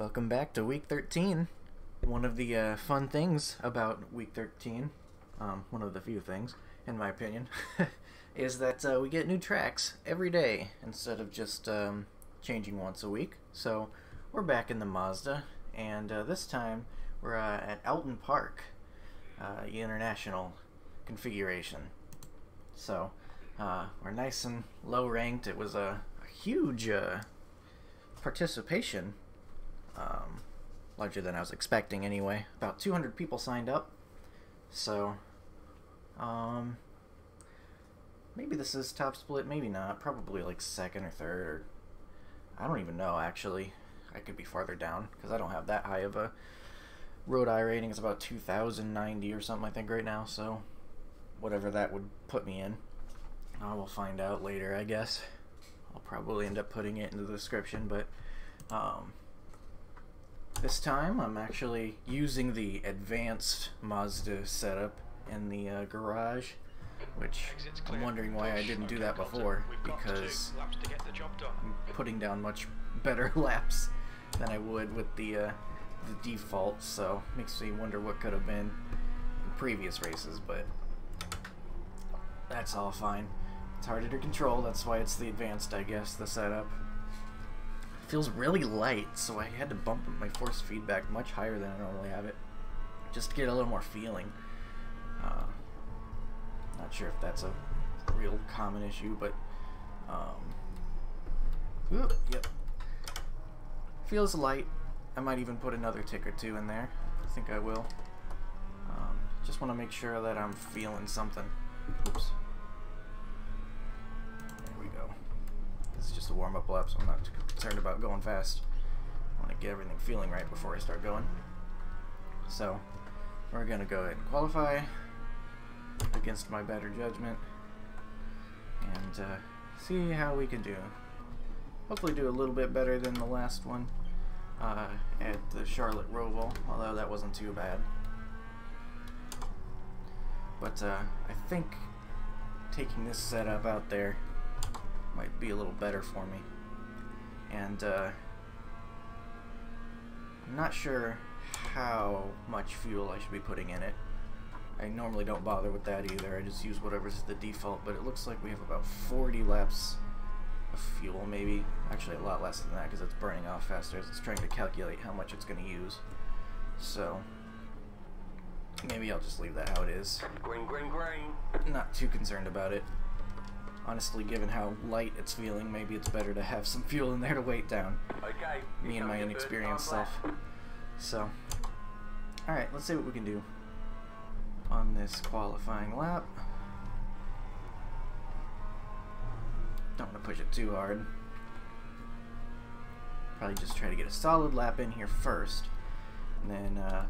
Welcome back to week 13. One of the uh, fun things about week 13, um, one of the few things, in my opinion, is that uh, we get new tracks every day instead of just um, changing once a week. So we're back in the Mazda, and uh, this time we're uh, at Oulton Park, uh, International configuration. So uh, we're nice and low ranked. It was a, a huge participation um, larger than I was expecting anyway. About 200 people signed up, so um, maybe this is top split, maybe not. Probably like second or third, or I don't even know actually. I could be farther down because I don't have that high of a road iRating. It's about 2,090 or something I think right now, so whatever that would put me in. I will find out later, I guess. I'll probably end up putting it in the description, but um, this time I'm actually using the advanced Mazda setup in the uh, garage, which I'm wondering why I didn't do that before, because I'm putting down much better laps than I would with the, uh, the default, so makes me wonder what could have been in previous races, but that's all fine. It's harder to control, that's why it's the advanced, I guess, the setup feels really light, so I had to bump my force feedback much higher than I normally have it, just to get a little more feeling. Uh, not sure if that's a real common issue, but um, yep, feels light. I might even put another tick or two in there. I think I will. Um, just want to make sure that I'm feeling something. Oops. There we go. This is just a warm-up lap, so I'm not concerned about going fast. I want to get everything feeling right before I start going. So, we're going to go ahead and qualify against my better judgment and uh, see how we can do. Hopefully do a little bit better than the last one uh, at the Charlotte Roval, although that wasn't too bad. But uh, I think taking this setup out there might be a little better for me and uh, I'm not sure how much fuel I should be putting in it. I normally don't bother with that either, I just use whatever's the default, but it looks like we have about 40 laps of fuel, maybe. Actually a lot less than that because it's burning off faster as it's trying to calculate how much it's going to use. So, maybe I'll just leave that how it is. Green, green, green. Not too concerned about it honestly, given how light it's feeling, maybe it's better to have some fuel in there to weight down. Okay. Me and my inexperienced self. So, alright, let's see what we can do on this qualifying lap. Don't want to push it too hard. Probably just try to get a solid lap in here first, and then uh,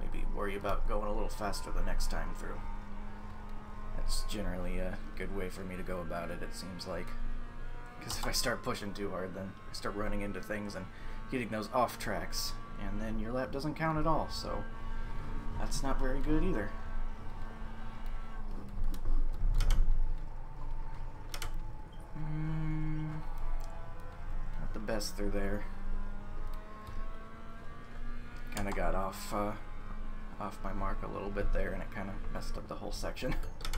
maybe worry about going a little faster the next time through. That's generally a good way for me to go about it, it seems like. Because if I start pushing too hard, then I start running into things and getting those off tracks, and then your lap doesn't count at all, so that's not very good either. Mm, not the best through there. Kind of got off uh, off my mark a little bit there, and it kind of messed up the whole section.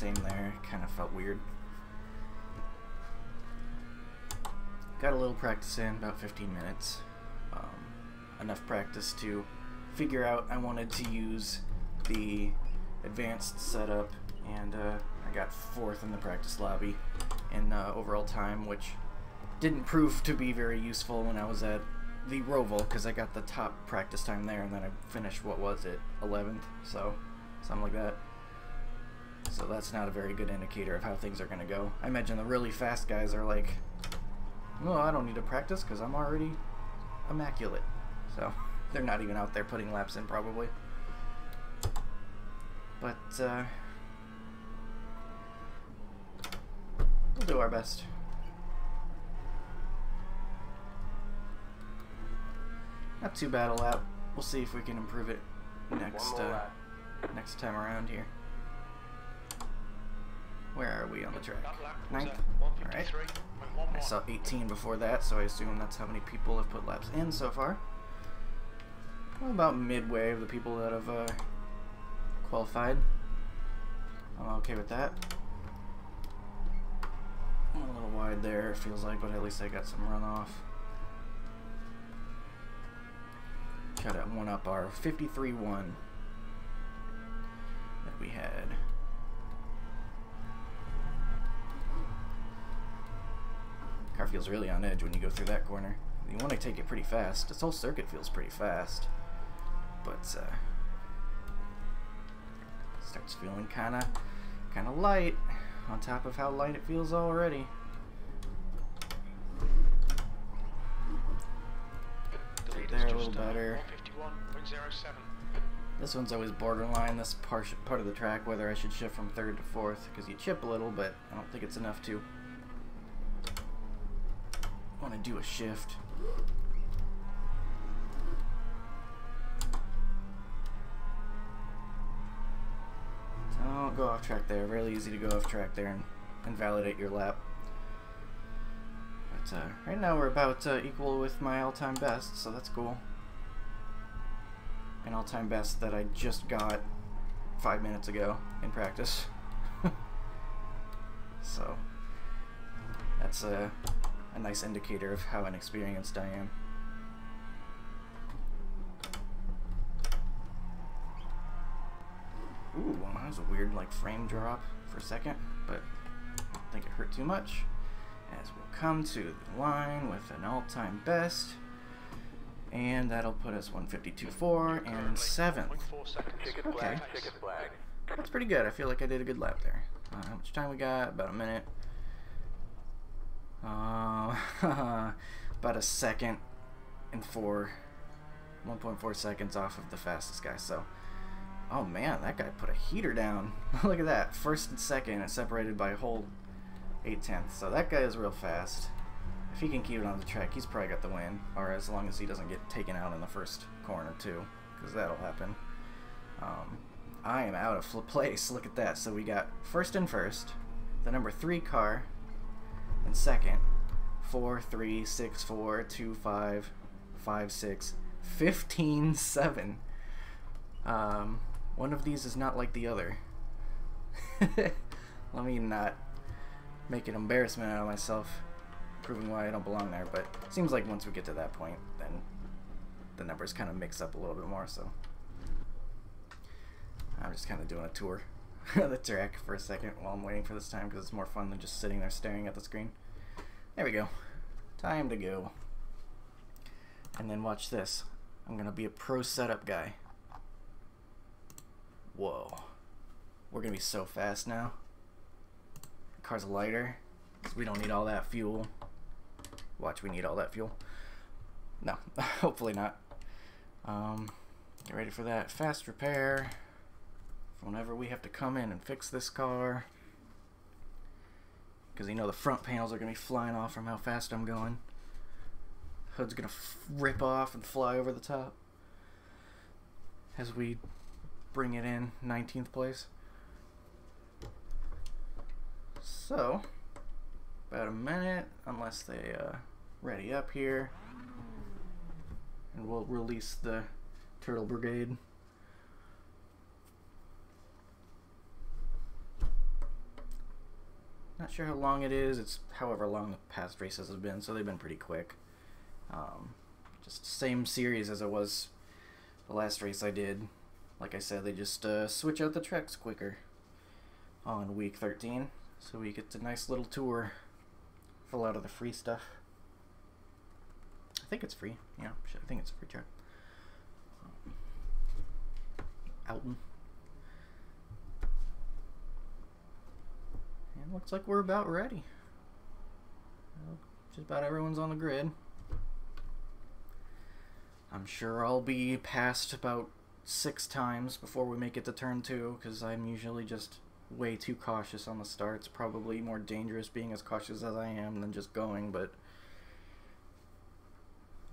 Same there, kind of felt weird. Got a little practice in, about 15 minutes. Um, enough practice to figure out I wanted to use the advanced setup, and uh, I got fourth in the practice lobby in uh, overall time, which didn't prove to be very useful when I was at the Roval because I got the top practice time there, and then I finished what was it, 11th, so something like that. So that's not a very good indicator of how things are going to go. I imagine the really fast guys are like, well, I don't need to practice because I'm already immaculate. So they're not even out there putting laps in probably. But uh, we'll do our best. Not too bad a lap. We'll see if we can improve it next uh, next time around here. Where are we on the track? Ninth? Alright. I saw 18 before that, so I assume that's how many people have put laps in so far. Well, about midway of the people that have uh, qualified. I'm okay with that. I'm a little wide there, it feels like, but at least I got some runoff. Try to one up our 53-1 that we had. Car feels really on edge when you go through that corner. You want to take it pretty fast. This whole circuit feels pretty fast. But, uh, starts feeling kind of kind of light on top of how light it feels already. there a little better. This one's always borderline, this part, part of the track, whether I should shift from third to fourth, because you chip a little, but I don't think it's enough to want to do a shift. Don't go off track there. Really easy to go off track there and invalidate your lap. But uh, right now we're about uh, equal with my all-time best, so that's cool. An all-time best that I just got five minutes ago in practice. so that's a, a nice indicator of how inexperienced I am. Ooh, that was a weird like frame drop for a second, but I don't think it hurt too much. As we'll come to the line with an all-time best. And that'll put us 152.4 and 7th. Okay. That's pretty good. I feel like I did a good lap there. Uh, how much time we got? About a minute. Uh, about a second and four, 1.4 seconds off of the fastest guy. So Oh man, that guy put a heater down. Look at that. First and second, it's separated by a whole 8 tenths. So that guy is real fast. If he can keep it on the track, he's probably got the win. Or as long as he doesn't get taken out in the first corner too. Because that'll happen. Um, I am out of place. Look at that. So we got first and first, the number 3 car, and second, 4, 3, 6, 4, 2, 5, 5, 6, 15, 7. Um, one of these is not like the other. Let me not make an embarrassment out of myself, proving why I don't belong there, but it seems like once we get to that point, then the numbers kind of mix up a little bit more, so. I'm just kind of doing a tour of the track for a second while I'm waiting for this time because it's more fun than just sitting there staring at the screen. There we go. Time to go. And then watch this. I'm going to be a pro setup guy. Whoa. We're going to be so fast now. The car's lighter. We don't need all that fuel. Watch, we need all that fuel. No, hopefully not. Um, get ready for that fast repair. Whenever we have to come in and fix this car. Because you know the front panels are going to be flying off from how fast I'm going. Hood's going to rip off and fly over the top. As we bring it in 19th place. So, about a minute, unless they uh, ready up here. And we'll release the Turtle Brigade. Not sure how long it is. It's however long the past races have been, so they've been pretty quick. Um, just same series as it was the last race I did like I said, they just uh, switch out the tracks quicker on week 13. So we get a nice little tour of a lot of the free stuff. I think it's free. Yeah, I think it's a free track. Um, Oulton. And looks like we're about ready. Well, just about everyone's on the grid. I'm sure I'll be past about six times before we make it to turn two because I'm usually just way too cautious on the starts. Probably more dangerous being as cautious as I am than just going, but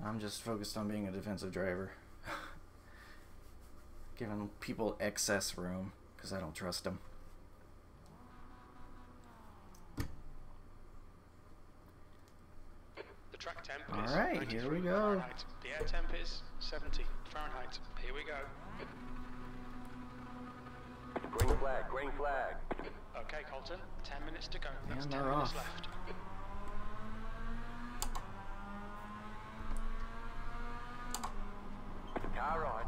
I'm just focused on being a defensive driver. Giving people excess room because I don't trust them. Track temp All is right, 93 here we go. Fahrenheit. The air temp is 70 Fahrenheit. Here we go. Green flag, green flag. Okay, Colton, 10 minutes to go. That's And 10 minutes off. left. Car on.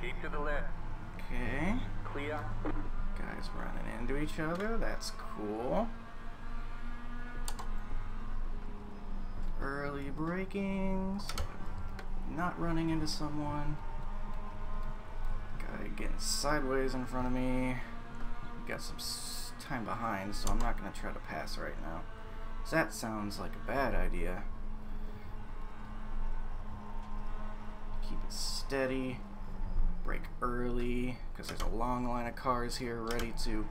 Keep to the left. Okay. Clear. Guys running into each other. That's cool. Early braking. so Not running into someone. Guy getting sideways in front of me. Got some time behind, so I'm not going to try to pass right now. that sounds like a bad idea. Keep it steady brake early because there's a long line of cars here ready to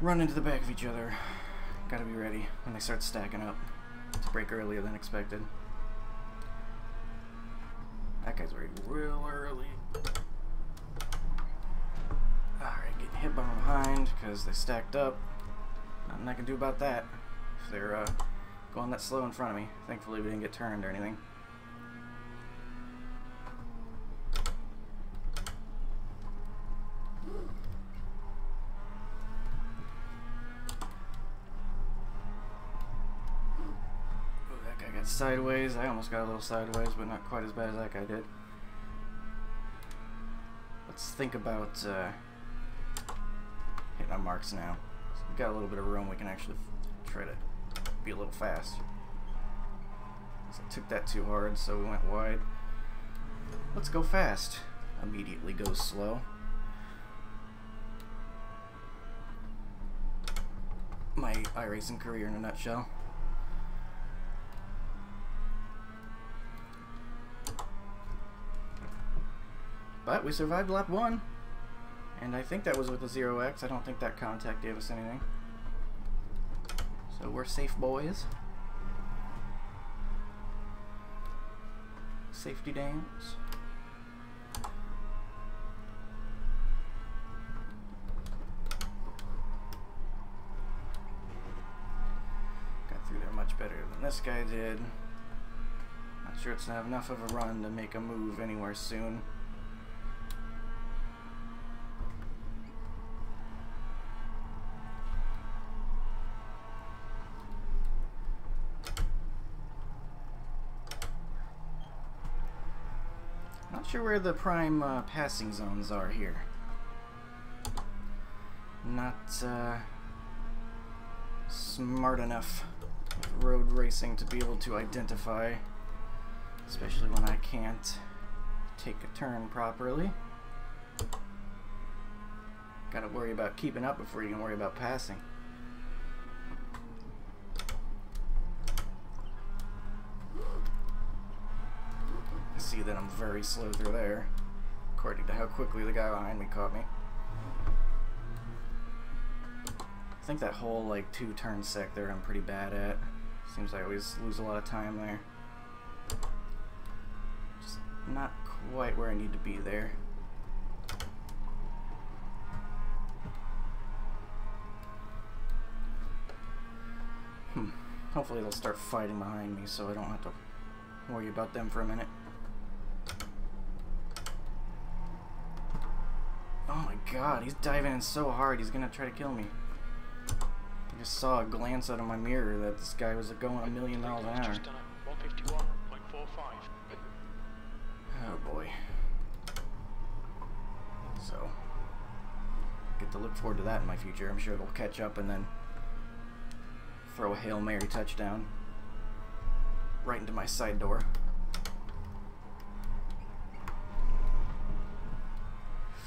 run into the back of each other. Gotta be ready when they start stacking up to break earlier than expected. That guy's ready real early. Alright, getting hit by behind because they stacked up. Nothing I can do about that if they're uh, going that slow in front of me. Thankfully, we didn't get turned or anything. Sideways. I almost got a little sideways, but not quite as bad as that guy did. Let's think about uh, hitting our marks now. So we've got a little bit of room. We can actually try to be a little fast. So I took that too hard, so we went wide. Let's go fast. Immediately goes slow. My iRacing career in a nutshell. But we survived lap one. And I think that was with a 0x. I don't think that contact gave us anything. So we're safe, boys. Safety dams. Got through there much better than this guy did. Not sure it's gonna have enough of a run to make a move anywhere soon. Not sure where the prime uh, passing zones are here. Not uh, smart enough road racing to be able to identify, especially when I can't take a turn properly. Gotta worry about keeping up before you can worry about passing. I see that I'm very slow through there, according to how quickly the guy behind me caught me. I think that whole like two turn sec there I'm pretty bad at. Seems I always lose a lot of time there. Just not quite where I need to be there. Hmm. Hopefully they'll start fighting behind me so I don't have to worry about them for a minute. Oh my god, he's diving in so hard, he's gonna try to kill me. I just saw a glance out of my mirror that this guy was going a million miles an hour. Just done it. 151.45. Oh boy. So, get to look forward to that in my future. I'm sure it'll catch up and then throw a Hail Mary touchdown right into my side door.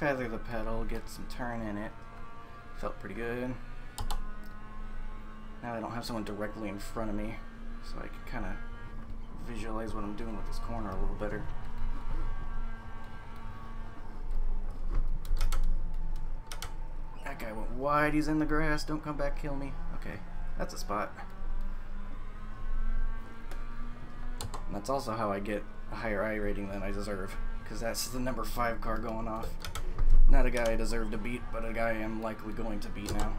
Feather the pedal, get some turn in it. Felt pretty good. Now I don't have someone directly in front of me, so I can kind of visualize what I'm doing with this corner a little better. That guy went wide, he's in the grass, don't come back, kill me. Okay, that's a spot. And that's also how I get a higher iRating than I deserve, because that's the number 5 car going off. Not a guy I deserve to beat, but a guy I'm likely going to beat now.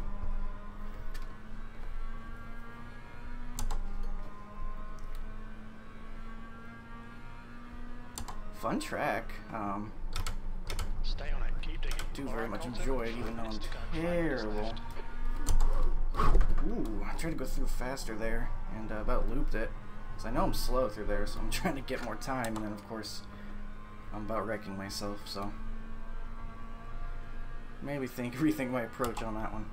Fun track. Um, do very much enjoy it, even though I'm terrible. Ooh, I tried to go through faster there, and uh, about looped it. Because I know I'm slow through there, so I'm trying to get more time, and then of course, I'm about wrecking myself, so maybe think rethink my approach on that one.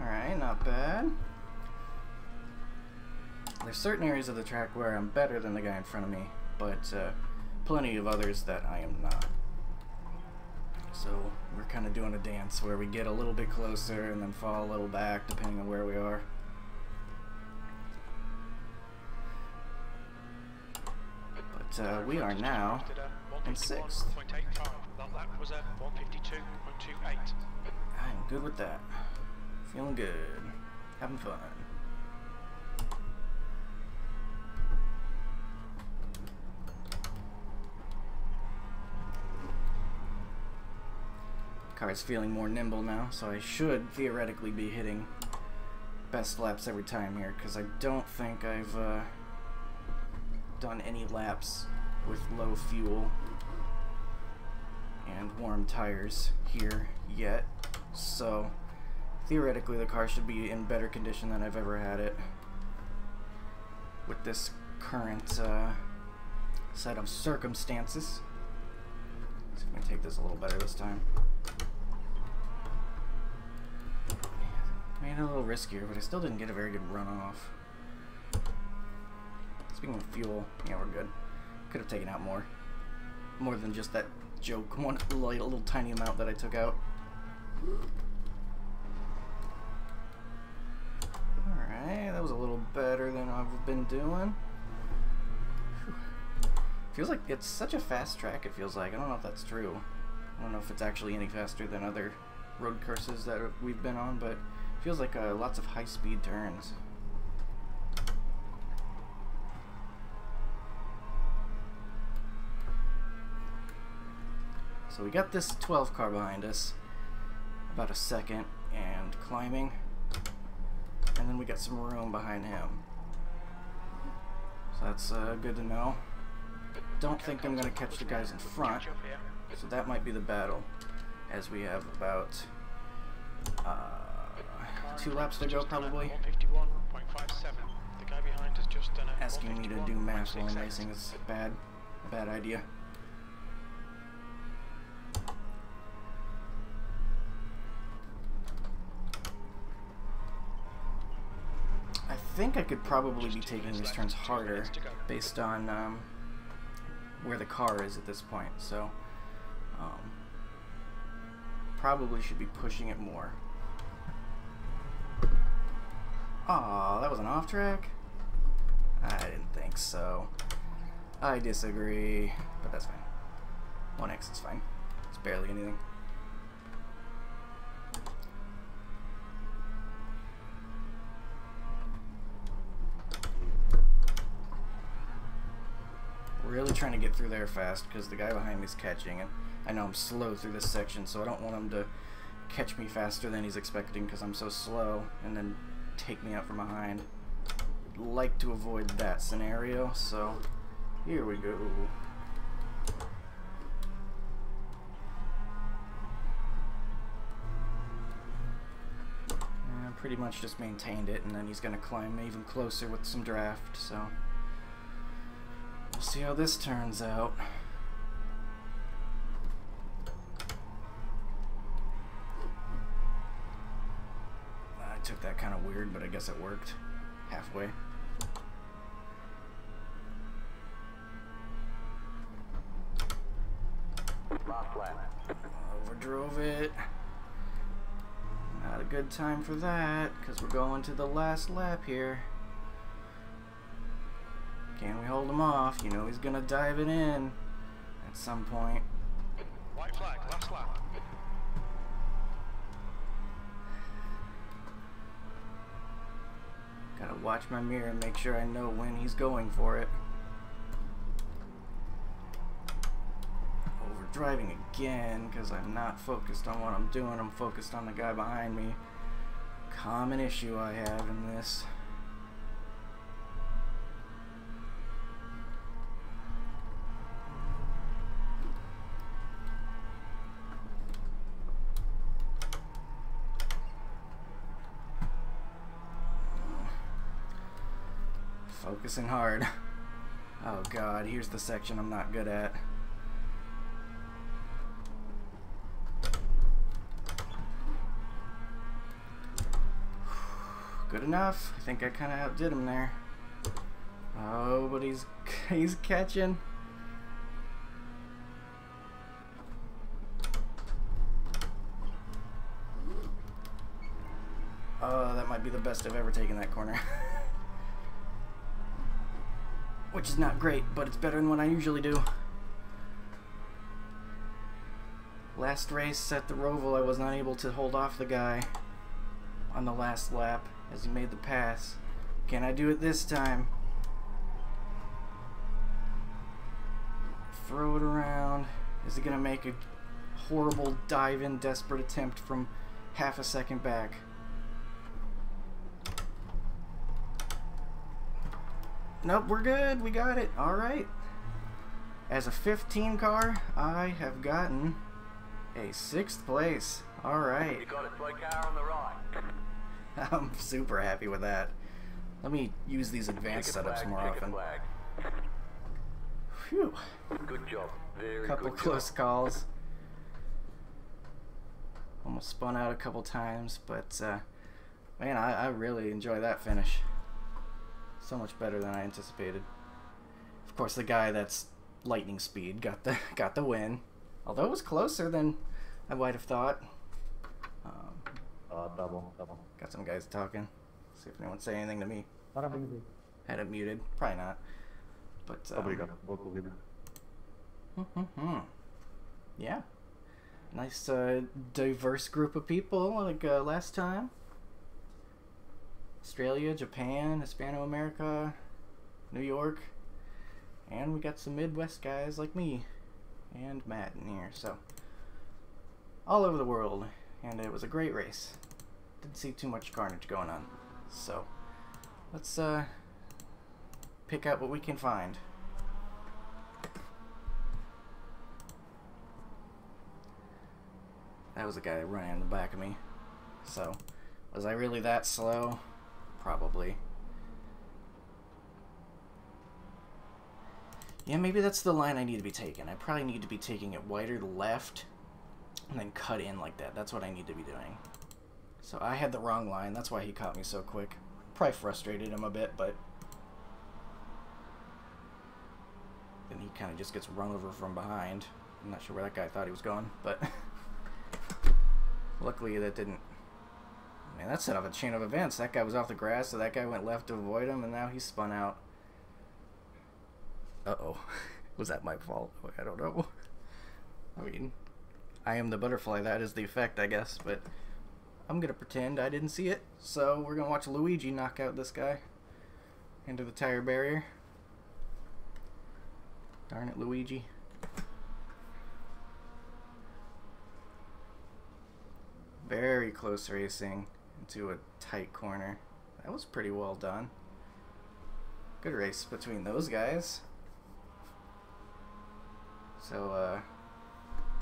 Alright, not bad. There's certain areas of the track where I'm better than the guy in front of me, but uh, plenty of others that I am not. So we're kind of doing a dance where we get a little bit closer and then fall a little back depending on where we are. But uh, we are now in sixth. 151.85. That lap was a 152.28. I'm good with that. Feeling good. Having fun. Car's feeling more nimble now, so I should theoretically be hitting best laps every time here, because I don't think I've uh, done any laps with low fuel and warm tires here yet. So theoretically the car should be in better condition than I've ever had it with this current uh, set of circumstances. See if I can take this a little better this time. Made it a little riskier, but I still didn't get a very good run off. Speaking of fuel, yeah, we're good. Could have taken out more. More than just that joke, one light, little tiny amount that I took out. Alright, that was a little better than I've been doing. Whew. Feels like it's such a fast track, it feels like. I don't know if that's true. I don't know if it's actually any faster than other road courses that we've been on, but feels like uh, lots of high speed turns. So we got this 12 car behind us, about a second, and climbing, and then we got some room behind him. So that's uh, good to know. Don't think I'm gonna catch the guys in front, Catch up here. so that might be the battle, as we have about uh, two laps to go just done a probably. 151.57. The guy behind has just done Asking me to do math while racing is bad, a bad idea. Think I could probably be taking these turns harder minutes to go. based on um, where the car is at this point. So, um, probably should be pushing it more. Aw, that was an off track? I didn't think so. I disagree, but that's fine. 1x is fine. It's barely anything. Really trying to get through there fast because the guy behind me is catching, and I know I'm slow through this section, so I don't want him to catch me faster than he's expecting because I'm so slow, and then take me out from behind. Like to avoid that scenario, so here we go. Pretty much just maintained it, and then he's gonna climb even closer with some draft, so we'll see how this turns out. I took that kind of weird, but I guess it worked halfway. Overdrove it. Not a good time for that, because we're going to the last lap here. Can we hold him off? You know he's gonna dive it in at some point. White flag, last lap. Gotta watch my mirror and make sure I know when he's going for it. Overdriving again because I'm not focused on what I'm doing. I'm focused on the guy behind me. common issue I have in this. Focusing hard. Oh god, here's the section I'm not good at. Good enough. I think I kind of outdid him there. Oh, but he's he's catching. Oh, that might be the best I've ever taken that corner. Which is not great, but it's better than what I usually do. Last race at the Roval, I was not able to hold off the guy on the last lap as he made the pass. Can I do it this time? Throw it around. Is he going to make a horrible dive-in desperate attempt from half a second back? Nope, we're good. We got it. All right. As a 15 car, I have gotten a sixth place. All right. You got a slow car on the right. I'm super happy with that. Let me use these advanced setups flag, more often. Phew. Good job. Very couple good close job. calls. Almost spun out a couple times, but uh, man, I, I really enjoy that finish. So much better than I anticipated. Of course, the guy that's lightning speed got the got the win, although it was closer than I might have thought. Um, Uh, double, double. got some guys talking. See if anyone say anything to me. Parang. Had it muted, probably not. But um, Obrigado. Obrigado. hmm Yeah. Nice, uh, diverse group of people like uh, last time. Australia, Japan, Hispano-America, New York, and we got some Midwest guys like me and Matt in here. So, all over the world, and it was a great race. Didn't see too much carnage going on. So, let's uh, pick out what we can find. That was a guy running in the back of me. So, was I really that slow? Probably. Yeah, maybe that's the line I need to be taking. I probably need to be taking it wider left and then cut in like that. That's what I need to be doing. So I had the wrong line. That's why he caught me so quick. Probably frustrated him a bit, but then he kind of just gets run over from behind. I'm not sure where that guy thought he was going, but luckily that didn't. Man, that set off a chain of events. That guy was off the grass, so that guy went left to avoid him, and now he spun out. Uh oh. was that my fault? I don't know. I mean, I am the butterfly. That is the effect, I guess, but I'm gonna pretend I didn't see it. So we're gonna watch Luigi knock out this guy into the tire barrier. Darn it, Luigi. Very close racing into a tight corner. That was pretty well done. Good race between those guys. So, uh,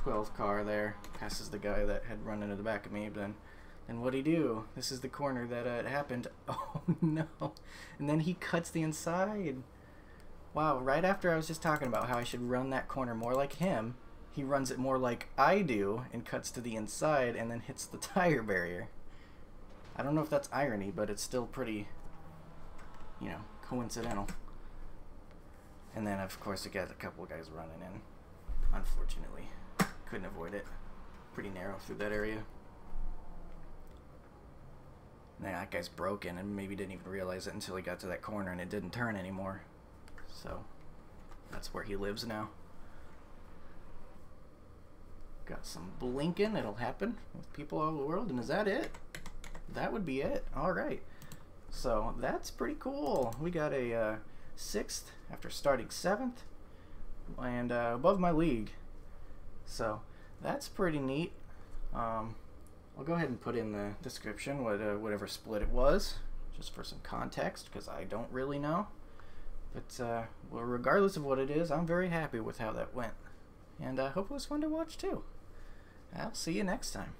12 car there passes the guy that had run into the back of me. But then, then what'd he do? This is the corner that uh, it happened. Oh no! And then he cuts the inside. Wow! Right after I was just talking about how I should run that corner more like him, he runs it more like I do and cuts to the inside and then hits the tire barrier. I don't know if that's irony, but it's still pretty, you know, coincidental. And then, of course, it got a couple guys running in. Unfortunately, couldn't avoid it. Pretty narrow through that area. Now that guy's broken and maybe didn't even realize it until he got to that corner and it didn't turn anymore. So, that's where he lives now. Got some blinking. It'll happen with people all over the world. And is that it? That would be it. All right. So that's pretty cool. We got a uh, sixth after starting seventh, and uh, above my league. So that's pretty neat. Um, I'll go ahead and put in the description what uh, whatever split it was, just for some context, because I don't really know. But uh, well, regardless of what it is, I'm very happy with how that went, and I hope it was fun to watch too. I'll see you next time.